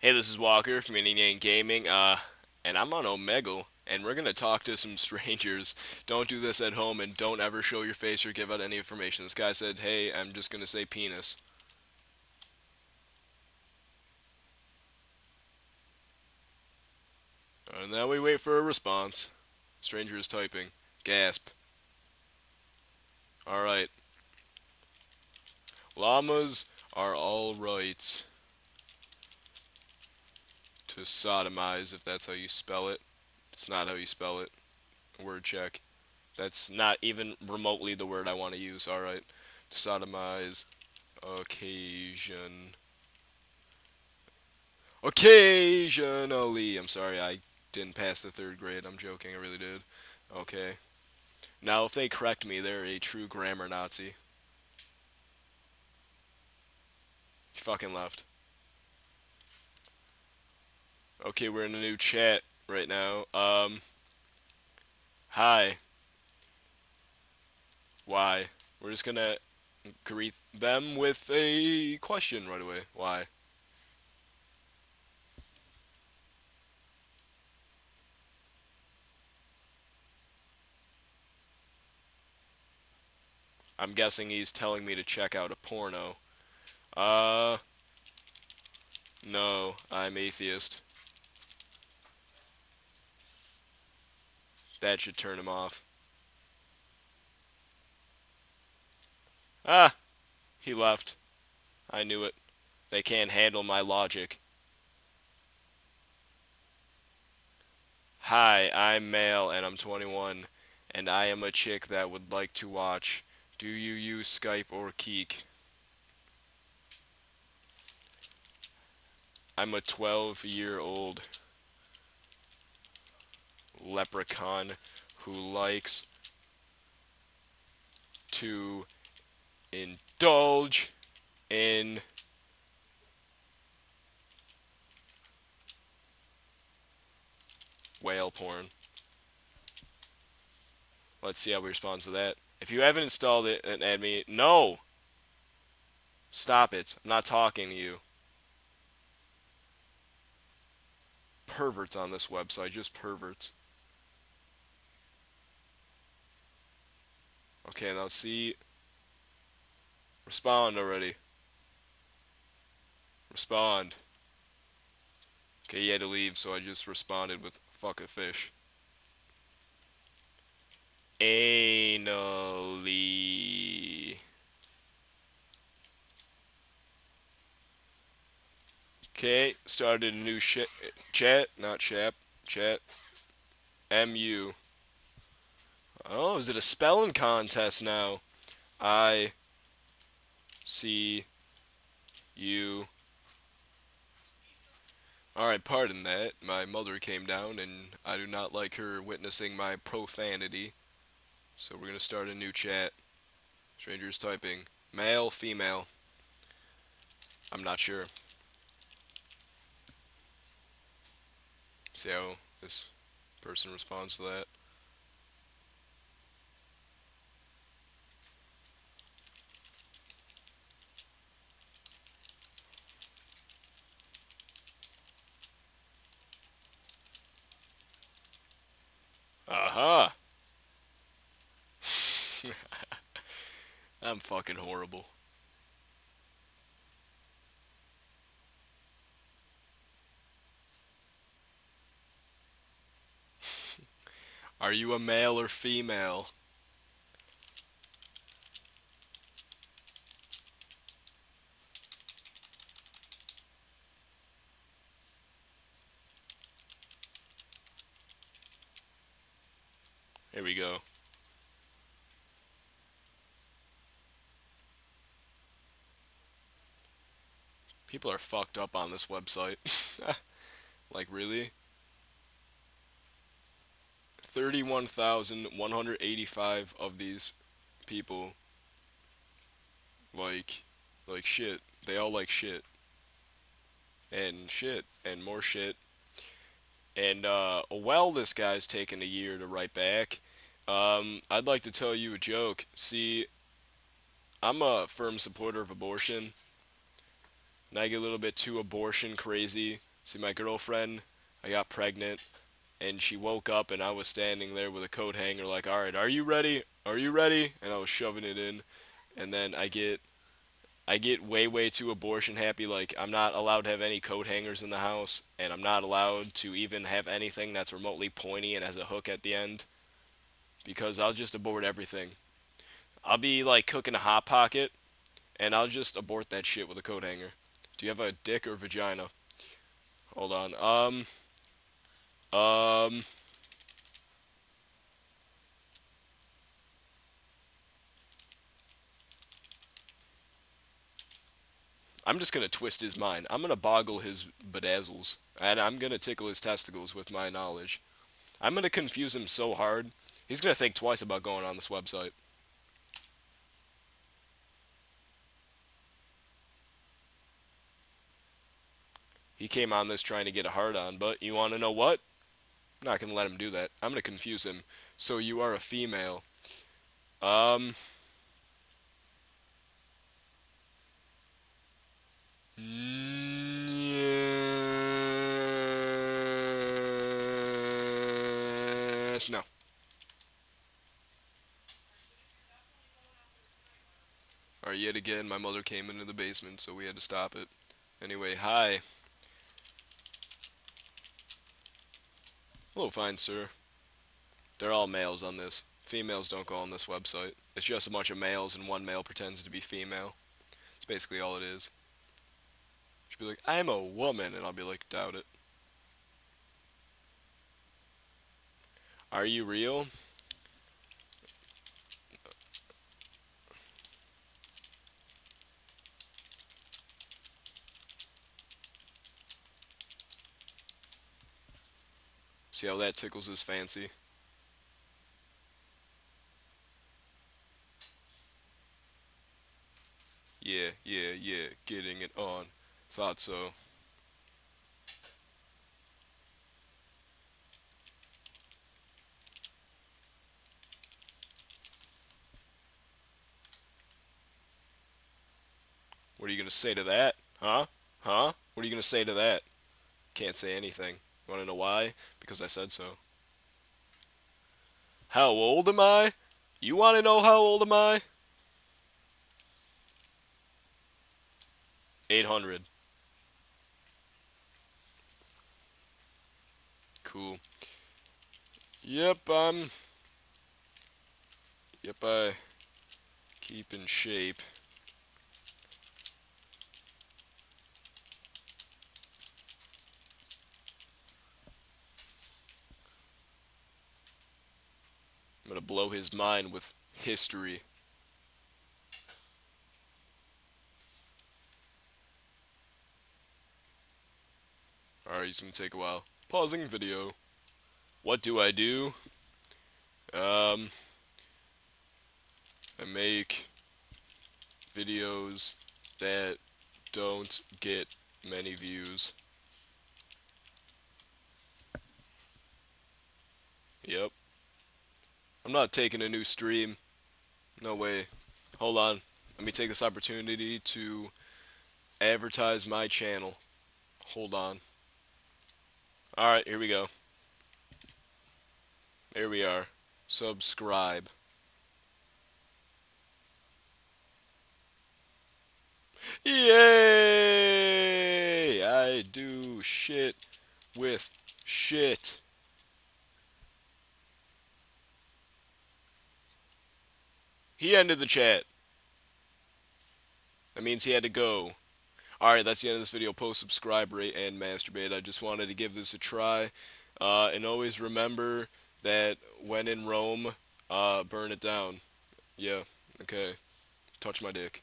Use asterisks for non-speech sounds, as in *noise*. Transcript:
Hey, this is Walker from Indian Gaming, uh, and I'm on Omegle, and we're gonna talk to some *laughs* strangers. Don't do this at home, and don't ever show your face or give out any information. This guy said, "Hey, I'm just gonna say penis." And now we wait for a response. Stranger is typing. Gasp. Alright. Llamas are alright to sodomize, if that's how you spell it. It's not how you spell it. Word check. That's not even remotely the word I want to use. Alright. To sodomize occasion. Occasionally. I'm sorry, I didn't pass the third grade. I'm joking, I really did. Okay. Now, if they correct me, they're a true grammar Nazi. He fucking left. Okay, we're in a new chat right now. Um, hi. Why? We're just gonna greet them with a question right away. Why? I'm guessing he's telling me to check out a porno. Uh, no, I'm atheist. That should turn him off. Ah! He left. I knew it. They can't handle my logic. Hi, I'm male and I'm 21, and I am a chick that would like to watch. Do you use Skype or Keek? I'm a 12 year old leprechaun who likes to indulge in whale porn. Let's see how we respond to that. If you haven't installed it, and add me. No! Stop it. I'm not talking to you. Perverts on this website, just perverts. Okay, now see. Respond already. Respond. Okay, he had to leave, so I just responded with fuck a fish. Anally. Okay, started a new chat, not chap, chat. MU. Oh, is it a spelling contest now? I C U. Alright, pardon that. My mother came down and I do not like her witnessing my profanity. So we're going to start a new chat. Strangers typing. Male, female. I'm not sure. See how this person responds to that. I'm fucking horrible. *laughs* Are you a male or female? Here we go. People are fucked up on this website. *laughs* like, really? 31,185 of these people like like shit. They all like shit. And shit and more shit. And uh well this guy's taken a year to write back. Um, I'd like to tell you a joke. See, I'm a firm supporter of abortion. And I get a little bit too abortion crazy See, my girlfriend, I got pregnant, and she woke up, and I was standing there with a coat hanger, like, all right, are you ready? Are you ready? And I was shoving it in, and then I get, I get way, way too abortion happy. Like, I'm not allowed to have any coat hangers in the house, and I'm not allowed to even have anything that's remotely pointy and has a hook at the end, because I'll just abort everything. I'll be like cooking a hot pocket, and I'll just abort that shit with a coat hanger. Do you have a dick or vagina? Hold on. Um. Um. I'm just gonna twist his mind. I'm gonna boggle his bedazzles, and I'm gonna tickle his testicles with my knowledge. I'm gonna confuse him so hard, he's gonna think twice about going on this website. He came on this trying to get a hard on, but you want to know what? I'm not going to let him do that. I'm going to confuse him. So you are a female. Um. Yes, no. Alright, yet again, my mother came into the basement, so we had to stop it. Anyway, hi. Hello, fine sir. They're all males on this. Females don't go on this website. It's just a bunch of males and one male pretends to be female. It's basically all it is. She'll be like, I'm a woman, and I'll be like, doubt it. Are you real? See how that tickles his fancy? Yeah, yeah, yeah, getting it on. Thought so. What are you going to say to that? Huh? Huh? What are you going to say to that? Can't say anything. Want to know why? Because I said so. How old am I? You want to know how old am I? 800. Cool. Yep, I'm. Yep, I keep in shape. Gonna blow his mind with history. Alright, it's gonna take a while. Pausing video. What do I do? Um, I make videos that don't get many views. Yep. I'm not taking a new stream. No way. Hold on. Let me take this opportunity to advertise my channel. Hold on. Alright, here we go. Here we are. Subscribe. Yay! I do shit with shit. He ended the chat. That means he had to go. Alright, that's the end of this video. Post, subscribe, rate, and masturbate. I just wanted to give this a try. Uh, and always remember that when in Rome, uh, burn it down. Yeah, okay. Touch my dick.